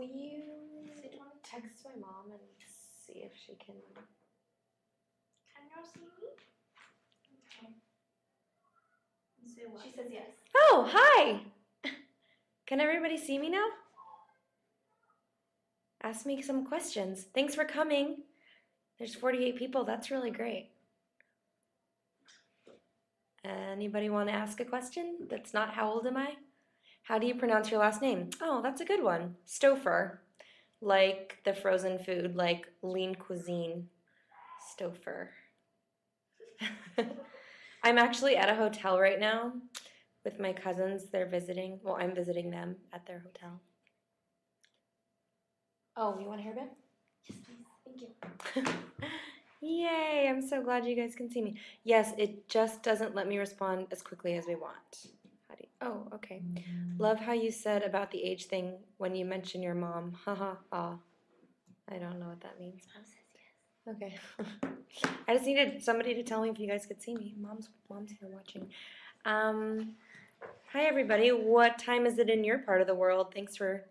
Will you text my mom and see if she can? Can you see me? Okay. Say what? She says yes. Oh, hi! Can everybody see me now? Ask me some questions. Thanks for coming. There's 48 people. That's really great. Anybody want to ask a question that's not how old am I? How do you pronounce your last name? Oh, that's a good one. Stouffer. Like the frozen food, like lean cuisine. Stouffer. I'm actually at a hotel right now with my cousins. They're visiting. Well, I'm visiting them at their hotel. Oh, you want to hear a hairband? Yes, please. Thank you. Yay, I'm so glad you guys can see me. Yes, it just doesn't let me respond as quickly as we want. How do you, oh, okay. Love how you said about the age thing when you mention your mom. Ha ha ha. I don't know what that means. Mom says yes. Okay. I just needed somebody to tell me if you guys could see me. Mom's mom's here watching. Um, hi everybody. What time is it in your part of the world? Thanks for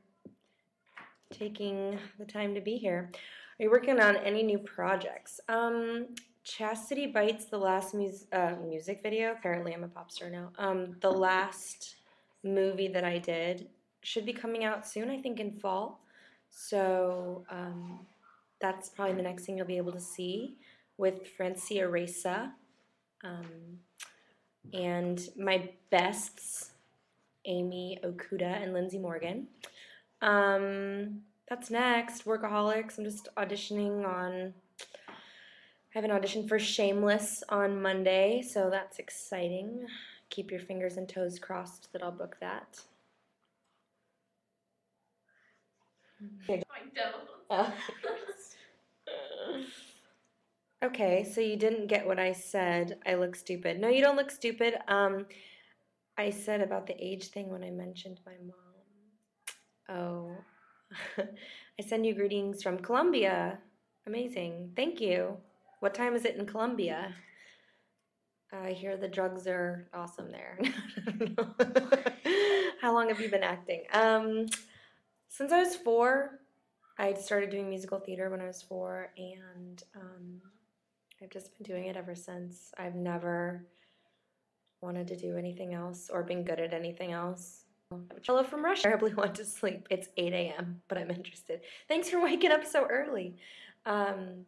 taking the time to be here. Are you working on any new projects? Um, Chastity Bites, the last uh, music video. Apparently, I'm a pop star now. Um, the last movie that I did should be coming out soon. I think in fall. So um, that's probably the next thing you'll be able to see with Francia Raisa. Um, and my bests, Amy Okuda and Lindsey Morgan. Um, that's next. Workaholics. I'm just auditioning on. I have an audition for Shameless on Monday, so that's exciting. Keep your fingers and toes crossed that I'll book that. Oh. okay, so you didn't get what I said. I look stupid. No, you don't look stupid. Um, I said about the age thing when I mentioned my mom. Oh, I send you greetings from Colombia. Amazing. Thank you. What time is it in Colombia? I hear the drugs are awesome there. How long have you been acting? Um, since I was four, I started doing musical theater when I was four, and um, I've just been doing it ever since. I've never wanted to do anything else or been good at anything else. Hello from Russia. I terribly want to sleep. It's 8 a.m., but I'm interested. Thanks for waking up so early. Um,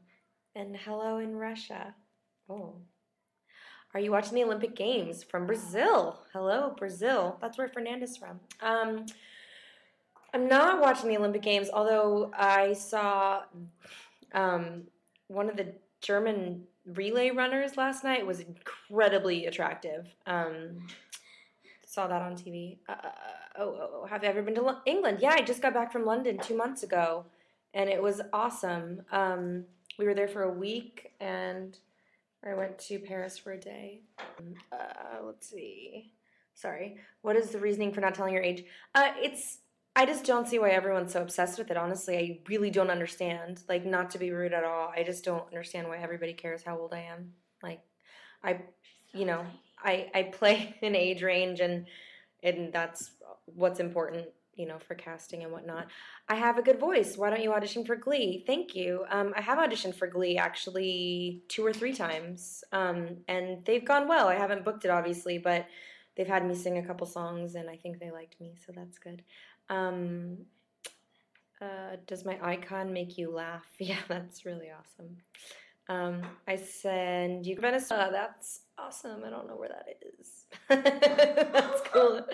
and hello in Russia. Oh. Are you watching the Olympic Games from Brazil? Hello, Brazil. That's where Fernanda's from. Um, I'm not watching the Olympic Games, although I saw um, one of the German relay runners last night was incredibly attractive. Um, saw that on TV. Uh, oh, oh, oh, have you ever been to Lo- England? Yeah, I just got back from London two months ago, and it was awesome. Um, we were there for a week, and I went to Paris for a day. Uh, let's see. Sorry. What is the reasoning for not telling your age? Uh, it's I just don't see why everyone's so obsessed with it. Honestly, I really don't understand. Like, not to be rude at all, I just don't understand why everybody cares how old I am. Like, I, you know, I I play an age range, and and that's what's important, you know, for casting and whatnot. I have a good voice. Why don't you audition for Glee? Thank you. Um, I have auditioned for Glee actually two or three times, um, and they've gone well. I haven't booked it obviously, but they've had me sing a couple songs, and I think they liked me, so that's good. Um, uh, does my icon make you laugh? Yeah, that's really awesome. Um, I send you Venezuela. That's awesome. I don't know where that is. that's cool.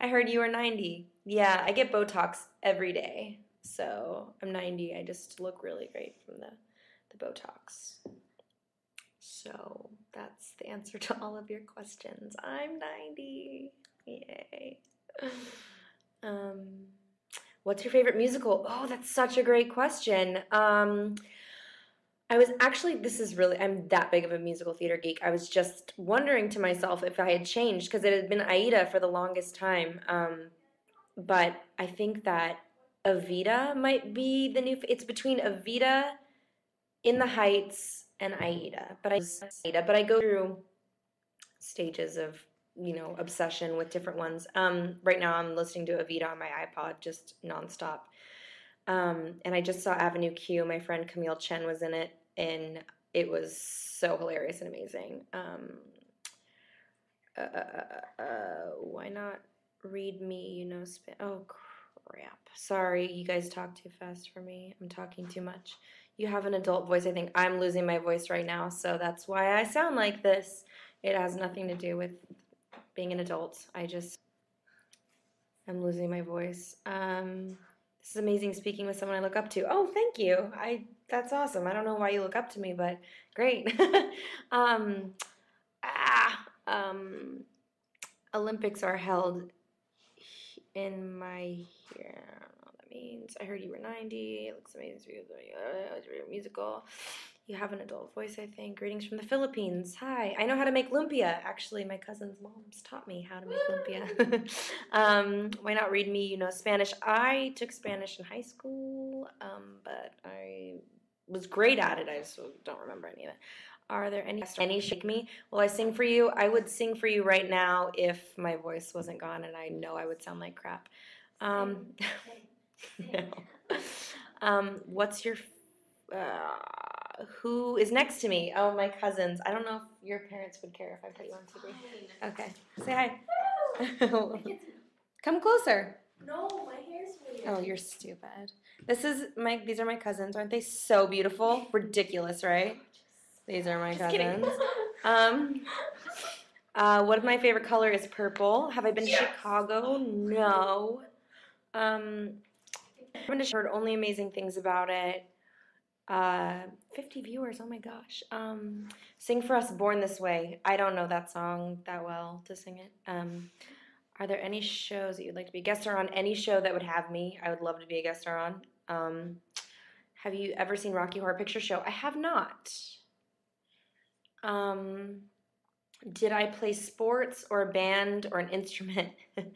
I heard you were 90. Yeah, I get Botox every day. So I'm 90. I just look really great from the, the Botox. So that's the answer to all of your questions. I'm 90. Yay. Um, what's your favorite musical? Oh, that's such a great question. Um, I was actually, this is really, I'm that big of a musical theater geek. I was just wondering to myself if I had changed because it had been Aida for the longest time. Um, but I think that Evita might be the new, it's between Evita, In the Heights, and Aida. But I, Aida, but I go through stages of you know obsession with different ones. Um, right now, I'm listening to Evita on my iPod just nonstop. Um, and I just saw Avenue Q. My friend Camille Chen was in it, and it was so hilarious and amazing. Um, uh, uh, uh, uh, why not read me? You know, oh crap. Sorry, you guys talk too fast for me. I'm talking too much. You have an adult voice. I think I'm losing my voice right now, so that's why I sound like this. It has nothing to do with being an adult. I just I'm losing my voice. Um, this is amazing speaking with someone I look up to. Oh, thank you. I that's awesome. I don't know why you look up to me, but great. um, ah, um, Olympics are held in my here. That means. I heard you were 90. It looks amazing. Uh, musical. You have an adult voice, I think. Greetings from the Philippines. Hi. I know how to make lumpia. Actually, my cousin's mom's taught me how to make lumpia. um, why not read me? You know Spanish. I took Spanish in high school, um, but I was great at it. I just don't remember any of it. Are there any any shake me? Will I sing for you? I would sing for you right now if my voice wasn't gone, and I know I would sound like crap. Um, no. Um, what's your uh, who is next to me? Oh, my cousins. I don't know if your parents would care if I put you on TV. Okay, say hi. Come closer. No, my hair's weird. Oh, you're stupid. This is my. These are my cousins. Aren't they so beautiful? Ridiculous, right? These are my Just cousins. Um, uh, what if my favorite color is purple? Have I been to Yes. Chicago? No. Um, I've to heard only amazing things about it. Uh, 50 viewers. Oh my gosh. Um, sing for us, "Born This Way." I don't know that song that well to sing it. Um, are there any shows that you'd like to be a guest star on? Any show that would have me, I would love to be a guest star on. Um, have you ever seen Rocky Horror Picture Show? I have not. Um, did I play sports or a band or an instrument?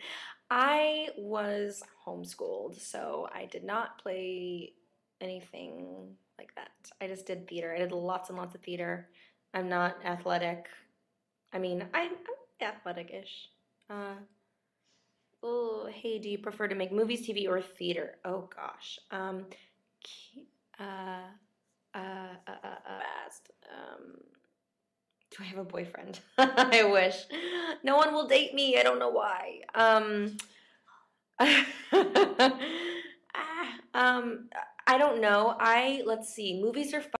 I was homeschooled, so I did not play anything like that. I just did theater. I did lots and lots of theater. I'm not athletic. I mean, I'm, I'm athletic-ish. Uh, oh, hey, do you prefer to make movies, TV, or theater? Oh gosh. Um, ki- uh, uh, uh, uh, uh, fast. Um, do I have a boyfriend? I wish. No one will date me. I don't know why. Um, ah, um, I don't know. I let's see. Movies are.